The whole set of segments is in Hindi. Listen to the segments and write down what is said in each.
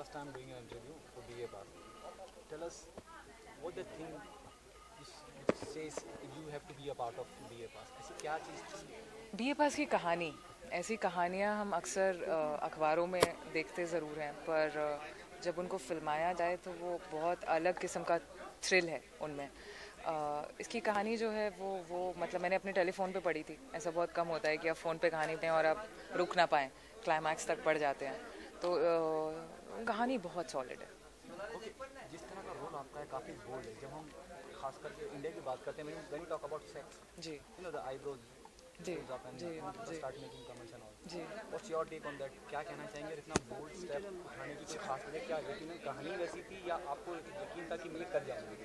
first time doing an interview for BA Pass. Tell us what the thing says you have to be a part of BA Pass. ऐसी क्या चीज़ थी? ए पास की कहानी। ऐसी कहानियाँ हम अक्सर अखबारों में देखते ज़रूर हैं, पर जब उनको फिल्माया जाए तो वो बहुत अलग किस्म का थ्रिल है उनमें। इसकी कहानी जो है वो वो मतलब मैंने अपने टेलीफोन पे पढ़ी थी। ऐसा बहुत कम होता है कि आप फ़ोन पे कहानी दें और आप रुक ना पाएँ, क्लाइमैक्स तक पढ़ जाते हैं। तो कहानी बहुत सॉलिड है। जिस तरह का रोल आपका है काफ़ी बोल्ड है। जब हम खास करके इंडिया की बात करते हैं व्हेन टॉक अबाउट सेक्स जी। यू नो द आईब्रोज जी, जी, जी। Start making comments and all ji. What's your take on that क्या कहना चाहेंगे? इतना बोल्ड स्टेप उठाने की खास वजह? क्या यकीन कहानी वैसी थी या आपको यकीन था कि मैं कर जाऊँगी?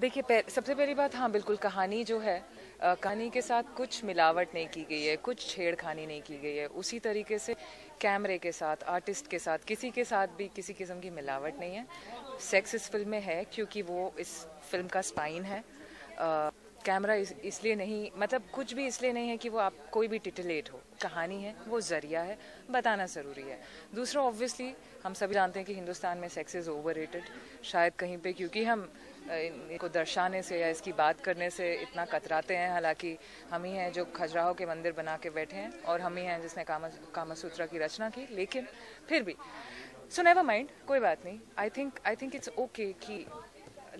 देखिए पह- सबसे पहली बात हाँ बिल्कुल कहानी जो है कहानी के साथ कुछ मिलावट नहीं की गई है कुछ छेड़खानी नहीं की गई है। उसी तरीके से कैमरे के साथ आर्टिस्ट के साथ किसी के साथ भी किसी किस्म की मिलावट नहीं है। सेक्स इस फ़िल्म में है क्योंकि वो इस फ़िल्म का स्पाइन है। अ, कैमरा इस, इसलिए नहीं मतलब कुछ भी इसलिए नहीं है कि वो आप कोई भी टिटिलेट हो। कहानी है वो ज़रिया है बताना ज़रूरी है। दूसरा ऑब्वियसली हम सभी जानते हैं कि हिंदुस्तान में सेक्स इज़ ओवर शायद कहीं पे क्योंकि हम इनको दर्शाने से या इसकी बात करने से इतना कतराते हैं हालाँकि हम ही हैं जो खजुराहो के मंदिर बना के बैठे हैं और हम ही हैं जिसने कामा कामासूत्रा की रचना की। लेकिन फिर भी सो नेवर माइंड कोई बात नहीं। I think I think it's okay कि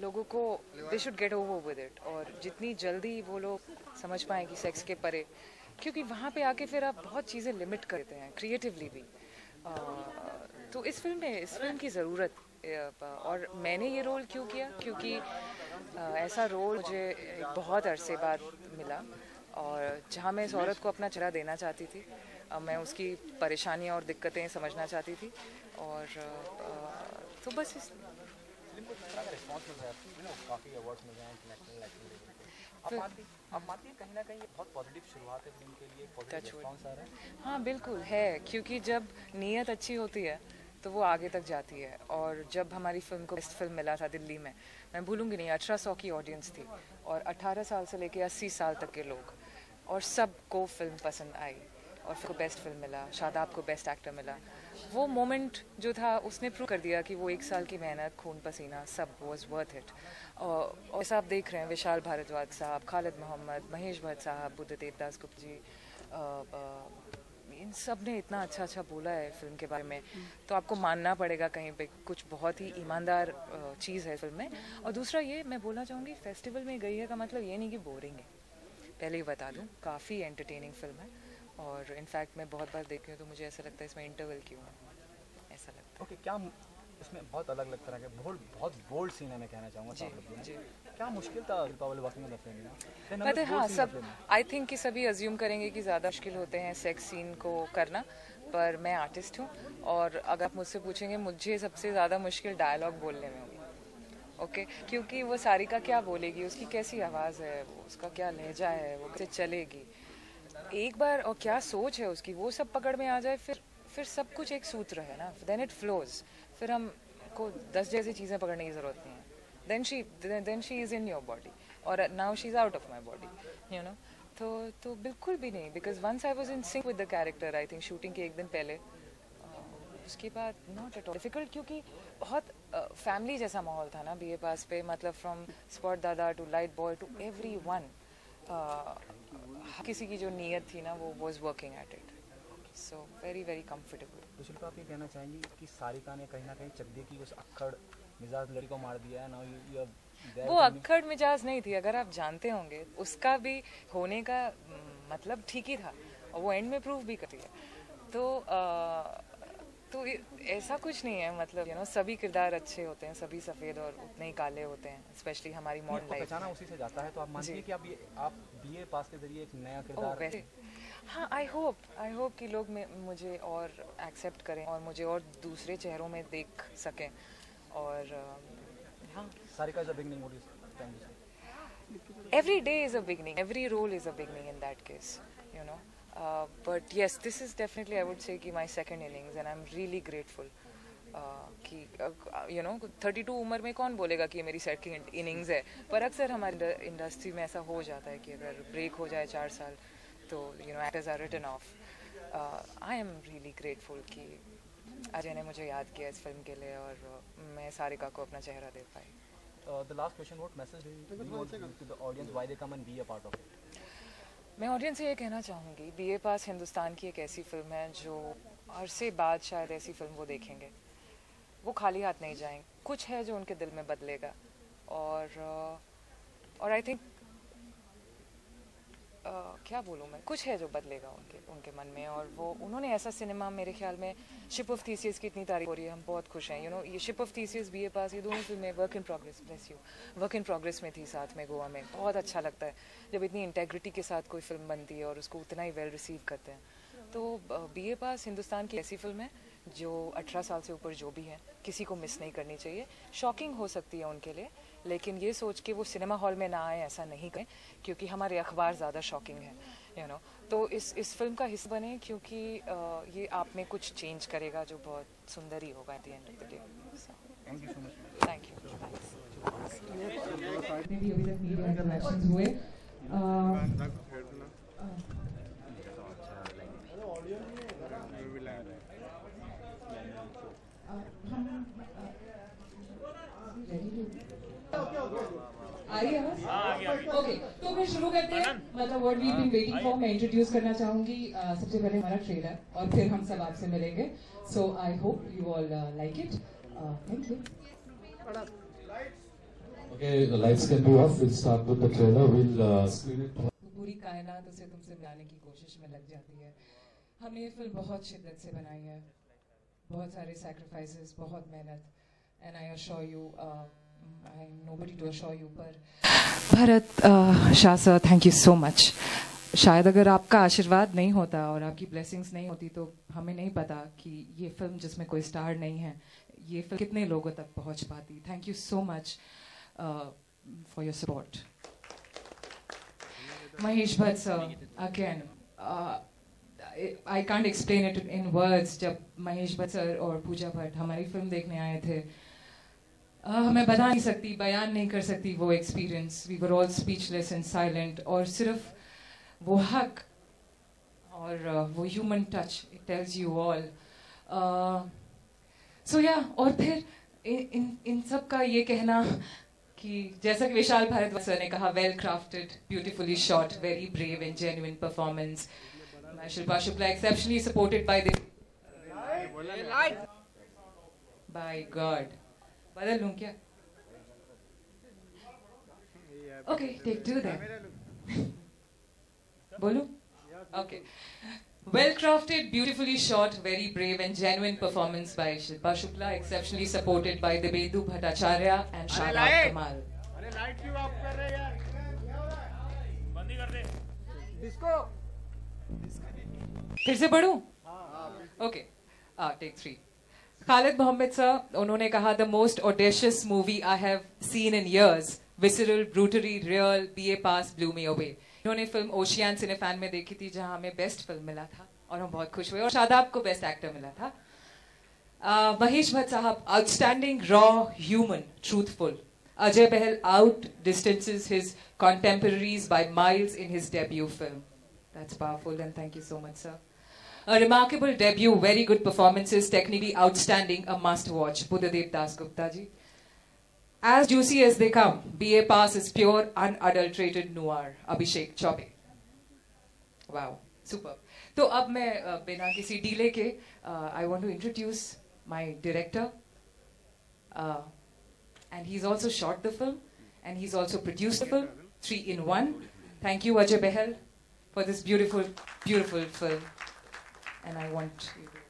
लोगों को they should get over with it और जितनी जल्दी वो लोग समझ पाएँ कि सेक्स के परे क्योंकि वहाँ पे आके फिर आप बहुत चीज़ें लिमिट करते हैं क्रिएटिवली भी। अ, तो इस फ़िल्म में इस फ़िल्म की ज़रूरत और मैंने ये रोल क्यों किया? क्योंकि अ, ऐसा रोल मुझे बहुत अरसे बाद मिला और जहाँ मैं इस औरत को अपना चेहरा देना चाहती थी अ, मैं उसकी परेशानियाँ और दिक्कतें समझना चाहती थी और तो बस इस है, बिल्कुल है, क्योंकि जब नीयत अच्छी होती है तो वो आगे तक जाती है। और जब हमारी फ़िल्म को बेस्ट फ़िल्म मिला था दिल्ली में, मैं भूलूँगी नहीं, अठारह सौ की ऑडियंस थी, और 18 साल से लेके 80 साल तक के लोग, और सबको फ़िल्म पसंद आई, और फिर बेस्ट फ़िल्म मिला, शादाब को बेस्ट एक्टर मिला। वो मोमेंट जो था, उसने प्रूव कर दिया कि वो एक साल की मेहनत, खून पसीना, सब वॉज़ वर्थ इट और ऐसा आप देख रहे हैं, विशाल भारद्वाज साहब, खालिद मोहम्मद, महेश भट्ट साहब, बुद्ध देवदास गुप्त जी इन सबने इतना अच्छा अच्छा बोला है फ़िल्म के बारे में। तो आपको मानना पड़ेगा कहीं पे कुछ बहुत ही ईमानदार चीज़ है फ़िल्म में। और दूसरा ये, मैं बोलना चाहूँगी फेस्टिवल में गई है का मतलब ये नहीं कि बोरिंग है। पहले ही बता दूँ, काफ़ी एंटरटेनिंग फ़िल्म है। और इनफैक्ट मैं बहुत बार देखी हूँ तो मुझे ऐसा लगता है इसमें इंटरवल क्यों है? ऐसा लगता है। ओके क्या इसमें बहुत अलग अलग तरह के बहुत बहुत बोल्ड सीन है मैं कहना चाहूँगा जी, में। क्या मुश्किल था दीपावली ऑन द फ़िल्म पता हाँ सब आई थिंक कि सभी अज्यूम करेंगे कि ज़्यादा मुश्किल होते हैं सेक्स सीन को करना पर मैं आर्टिस्ट हूँ और अगर आप मुझसे पूछेंगे मुझे सबसे ज़्यादा मुश्किल डायलॉग बोलने में हुई ओके क्योंकि वो सारिका क्या बोलेगी? उसकी कैसी आवाज़ है? उसका क्या लहजा है? वो कैसे चलेगी? एक बार और क्या सोच है उसकी? वो सब पकड़ में आ जाए फिर फिर सब कुछ एक सूत्र है ना? देन इट फ्लोज फिर हम को दस जैसी चीज़ें पकड़ने की ज़रूरत नहीं है। Then she then she is in your body और now she is out of my body you know तो तो बिल्कुल भी नहीं because once I was in sync with the character I think shooting के एक दिन पहले उसके बाद नॉट एट ऑल डिफ़िकल्ट क्योंकि बहुत फैमिली uh, जैसा माहौल था ना बी ए पास पे मतलब फ्रॉम स्पॉट दादा to light boy to everyone किसी की जो नीयत थी ना वो was working at it so very very comfortable तो आप ये कहना चाहेंगे कि सारिका ने कहीं ना कहीं चकदे की उस अक्खड़ मिजाज लड़की को मार दिया है ना यू यू वो अक्खड़ मिजाज नहीं थी अगर आप जानते होंगे उसका भी होने का मतलब ठीक ही था और वो एंड में प्रूव भी करती है। तो अ, तो ऐसा कुछ नहीं है मतलब यू नो सभी किरदार अच्छे होते हैं सभी सफ़ेद और उतने ही काले होते हैं स्पेशली हमारी मॉडर्न लाइफ पहचाना उसी से जाता है तो आप मानती हैं कि आप ये आप बीए पास के ज़रिए एक नया ओह किरदार वैसे हाँ आई होप आई होप कि लोग मुझे और एक्सेप्ट करें और मुझे और दूसरे चेहरों में देख सकें। और अ, हाँ। Sarika is a beginning what is every day is a beginning every role is a beginning in that case you know but yes this is definitely I would say कि my second innings and I am really grateful कि यू नो थर्टी टू उम्र में कौन बोलेगा कि ये मेरी सेकेंड इनिंग्स है? पर अक्सर हमारे इंडस्ट्री में ऐसा हो जाता है कि अगर ब्रेक हो जाए चार साल तो you know it is our return of I am really grateful कि अजय ने मुझे याद किया इस फ़िल्म के लिए और uh, मैं सारिका को अपना चेहरा दे पाई। The last question what message do audience why they come and be a part of it मैं ऑडियंस से ये कहना चाहूँगी बी ए पास हिंदुस्तान की एक ऐसी फ़िल्म है जो अरसे बाद शायद ऐसी फ़िल्म वो देखेंगे। वो खाली हाथ नहीं जाएँगे कुछ है जो उनके दिल में बदलेगा। और uh, और आई थिंक क्या बोलूँ मैं? कुछ है जो बदलेगा उनके उनके मन में और वो, उन्होंने ऐसा सिनेमा मेरे ख्याल में शिप ऑफ़ थीसियस की इतनी तारीफ़ हो रही है, हम बहुत खुश हैं यू नो ये ship of Theseus B A pass, ये दोनों फ़िल्में work in progress bless you work in progress में थी साथ में गोवा में, बहुत अच्छा लगता है, जब इतनी इंटेग्रिटी के साथ कोई फ़िल्म बनती है और उसको उतना ही वेल रिसीव करते हैं। तो बी ए पास हिंदुस्तान की ऐसी फ़िल्म है जो 18 साल से ऊपर जो भी हैं किसी को मिस नहीं करनी चाहिए शॉकिंग हो सकती है उनके लिए लेकिन ये सोच के वो सिनेमा हॉल में ना आए ऐसा नहीं करें क्योंकि हमारे अखबार ज़्यादा शॉकिंग है यू you नो know? तो इस इस फ़िल्म का हिस्सा बने क्योंकि uh, ये आप में कुछ चेंज करेगा जो बहुत सुंदर ही होगा at the end of the day thank you अभी तक मीडिया इंटरेक्शंस हुए अ, अ, हम रेडी आ रही आवाज़ ओके तो फिर शुरू करते हैं। मतलब what we been waiting for मैं इंट्रोड्यूस करना चाहूँगी सबसे पहले हमारा ट्रेलर और फिर हम सब आपसे मिलेंगे। So I hope you all like it thank you Okay, the lights can be off. We'll start with the trailer. We'll uh, screen it. पूरी कायनात उसे तुमसे मिलाने की कोशिश में लग जाती है। हमने ये फ़िल्म बहुत शिद्दत से बनाई है। बहुत सारे सैक्रिफाइसेस बहुत मेहनत। And I assure you I too assure you पर Bharat Shah sir thank you so much शायद अगर आपका आशीर्वाद नहीं होता और आपकी ब्लेसिंग्स नहीं होती तो हमें नहीं पता कि ये फ़िल्म जिसमें कोई स्टार नहीं है ये फ़िल्म कितने लोगों तक पहुँच पाती। Thank you so much for your support Mahesh Bhatt again, uh, I can't explain it in words. जब महेश भट्ट सर और पूजा भट्ट हमारी फ़िल्म देखने आए थे uh, मैं बता नहीं सकती बयान नहीं कर सकती वो experience we were all speechless and silent और सिर्फ़ वो हक और uh, वो human touch it tells you all so या और फिर इन इन इन सब का ये कहना कि जैसा कि विशाल भारद्वाज सर ने कहा well crafted beautifully shot very brave and genuine performance Shilpa Shukla exceptionally supported by the by God बदल लूँ क्या ओके टेक टू देन बोलूँ okay Well crafted, beautifully shot, very brave and genuine performance by Shilpa Shukla, exceptionally supported by Debedu Bhattacharya and Shadab Kamal. अरे लाइट क्यों ऑफ़ कर रहे यार बंदी कर दे फिर से पढ़ूं okay take three Khalid Mohammed sir उन्होंने कहा most audacious movie I have seen in years visceral brutally real B A pass blew me away इन्होंने फ़िल्म ओशियन सिनेफैन में देखी थी जहाँ हमें बेस्ट फ़िल्म मिला था और हम बहुत खुश हुए और शादाब को बेस्ट एक्टर मिला था। Uh, महेश भट्ट साहब outstanding raw human truthful Ajay Bahl outdistances his contemporaries by miles in his debut film that's powerful and thank you so much sir a remarkable debut very good performances technically outstanding a must watch buddhadev das gupta ji as juicy as they come ba pass is pure unadulterated noir abhishek chaube wow super तो अब मैं uh, बिना किसी डीले के I want to introduce my director and he's also shot the film and he's also produced the film three in one thank you ajay behel for this beautiful beautiful film and i want you to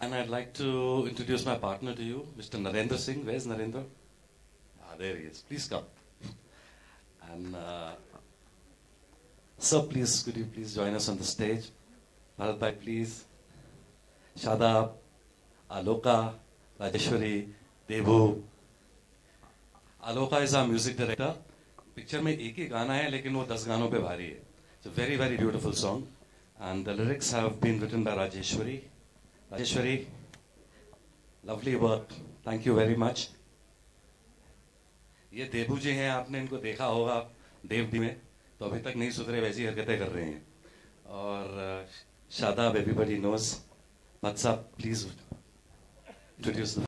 And I'd like to introduce my partner to you, Mr. Narendra Singh. Where's Narendra? Ah, there he is. Please come. And uh, sir, please, could you please join us on the stage? Bharat Bhai, please. Shadab, Aloka, Rajeshwari, Devu. Aloka is our music director. Picture में एक ही गाना है लेकिन वो दस गानों पे भारी है it's a very very beautiful song And the lyrics have been written by Rajeshwari Rajeshwari lovely work thank you very much ये देबू जी हैं, आपने इनको देखा होगा देवदी में तो अभी तक नहीं सुधरे, वैसी हरकतें कर रहे हैं और Shadab everybody knows? Please introduce them.